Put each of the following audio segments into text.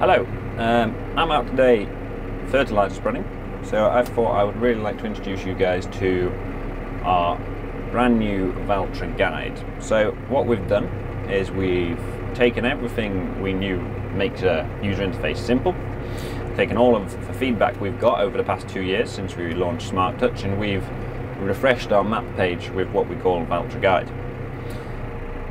Hello, um, I'm out today fertilizer spreading, so I thought I would really like to introduce you guys to our brand new Valtra guide. So what we've done is we've taken everything we knew makes a user interface simple, taken all of the feedback we've got over the past two years since we launched Smart Touch and we've refreshed our map page with what we call Valtra Guide.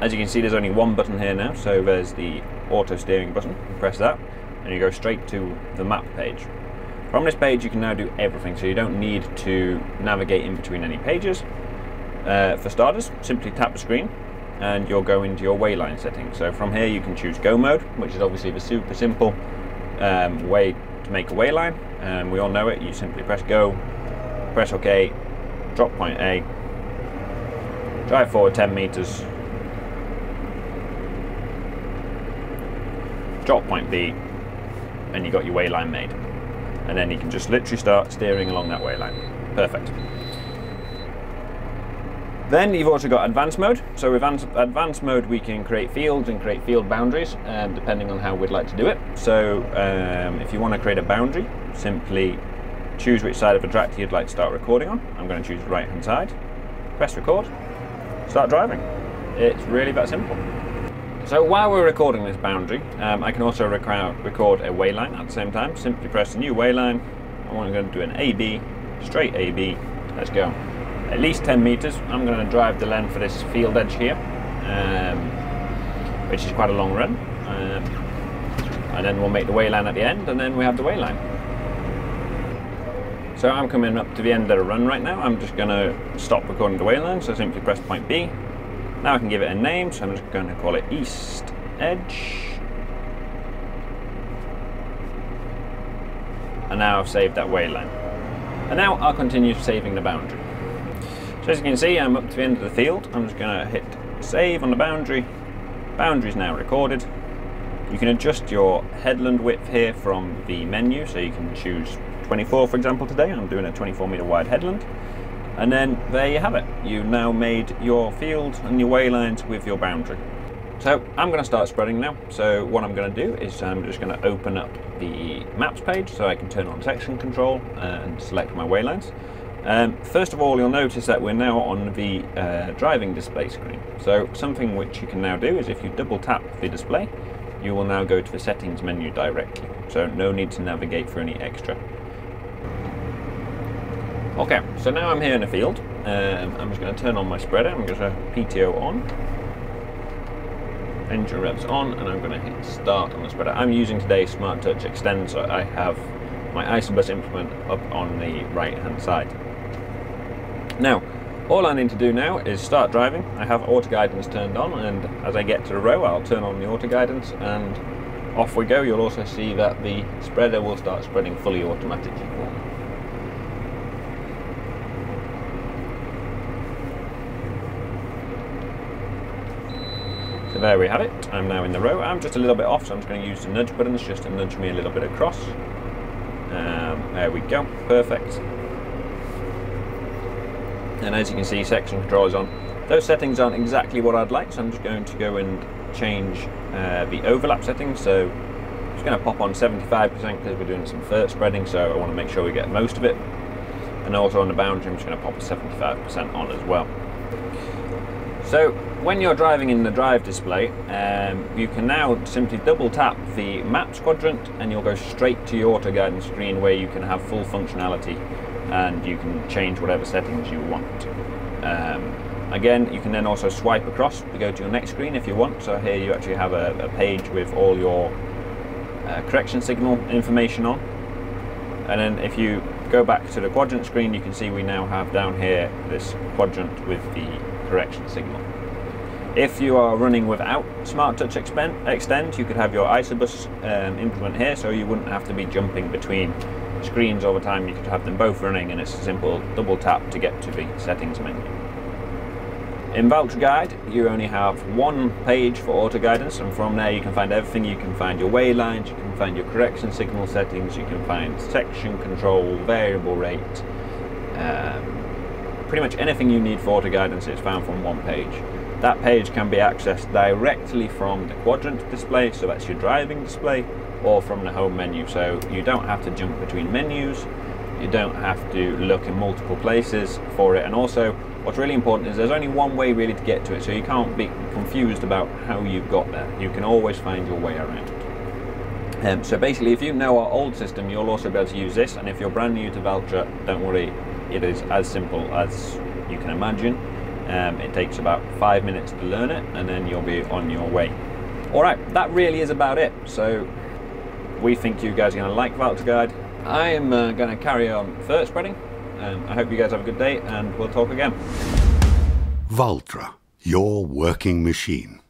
As you can see there's only one button here now, so there's the auto steering button, press that and you go straight to the map page. From this page you can now do everything, so you don't need to navigate in between any pages. Uh, for starters, simply tap the screen and you'll go into your wayline settings. So from here you can choose go mode, which is obviously the super simple um, way to make a wayline. And we all know it, you simply press go, press OK, drop point A, drive forward 10 meters, drop point B, and you got your wayline made. And then you can just literally start steering along that wayline. Perfect. Then you've also got advanced mode. So with advanced mode, we can create fields and create field boundaries, um, depending on how we'd like to do it. So um, if you want to create a boundary, simply choose which side of the track you'd like to start recording on. I'm going to choose the right hand side. Press record. Start driving. It's really that simple. So while we're recording this boundary, um, I can also record a wayline at the same time. Simply press a new wayline. I'm going to do an AB, straight AB. Let's go. At least 10 meters. I'm going to drive the length for this field edge here, um, which is quite a long run. Um, and then we'll make the wayline at the end, and then we have the wayline. So I'm coming up to the end of the run right now. I'm just going to stop recording the wayline, so simply press point B, now I can give it a name, so I'm just going to call it East Edge. And now I've saved that wayline. And now I'll continue saving the boundary. So as you can see, I'm up to the end of the field. I'm just going to hit save on the boundary. Boundary is now recorded. You can adjust your headland width here from the menu, so you can choose 24 for example today. I'm doing a 24 meter wide headland. And then there you have it. You've now made your field and your waylines with your boundary. So I'm going to start spreading now. So what I'm going to do is I'm just going to open up the maps page so I can turn on section control and select my waylines. Um, first of all, you'll notice that we're now on the uh, driving display screen. So something which you can now do is if you double tap the display, you will now go to the settings menu directly. So no need to navigate for any extra Okay, so now I'm here in the field. Um, I'm just going to turn on my spreader. I'm going to PTO on. Engine revs on, and I'm going to hit start on the spreader. I'm using today Smart Touch Extend, so I have my Isobus implement up on the right hand side. Now, all I need to do now is start driving. I have auto guidance turned on, and as I get to the row, I'll turn on the auto guidance, and off we go. You'll also see that the spreader will start spreading fully automatically for me. So there we have it. I'm now in the row. I'm just a little bit off, so I'm just going to use the nudge buttons just to nudge me a little bit across. Um, there we go. Perfect. And as you can see, section control is on. Those settings aren't exactly what I'd like, so I'm just going to go and change uh, the overlap settings. So I'm just going to pop on 75% because we're doing some fert spreading, so I want to make sure we get most of it. And also on the boundary, I'm just going to pop 75% on as well. So when you're driving in the drive display, um, you can now simply double tap the maps quadrant and you'll go straight to your auto guidance screen where you can have full functionality and you can change whatever settings you want. Um, again, you can then also swipe across to go to your next screen if you want. So here you actually have a, a page with all your uh, correction signal information on. And then if you go back to the quadrant screen, you can see we now have down here this quadrant with the correction signal. If you are running without Smart Touch Extend, you could have your Isobus um, implement here, so you wouldn't have to be jumping between screens all the time. You could have them both running, and it's a simple double tap to get to the settings menu. In Valtra Guide, you only have one page for auto guidance, and from there you can find everything. You can find your waylines, you can find your correction signal settings, you can find section control, variable rate, um, pretty much anything you need for auto guidance is found from one page. That page can be accessed directly from the quadrant display, so that's your driving display, or from the home menu. So you don't have to jump between menus, you don't have to look in multiple places for it. And also, what's really important is there's only one way really to get to it, so you can't be confused about how you got there. You can always find your way around. Um, so basically, if you know our old system, you'll also be able to use this. And if you're brand new to Valtra, don't worry, it is as simple as you can imagine. Um, it takes about five minutes to learn it, and then you'll be on your way. All right, that really is about it. So we think you guys are going to like Valtra Guide. I am uh, going to carry on fert spreading. Um, I hope you guys have a good day, and we'll talk again. Valtra, your working machine.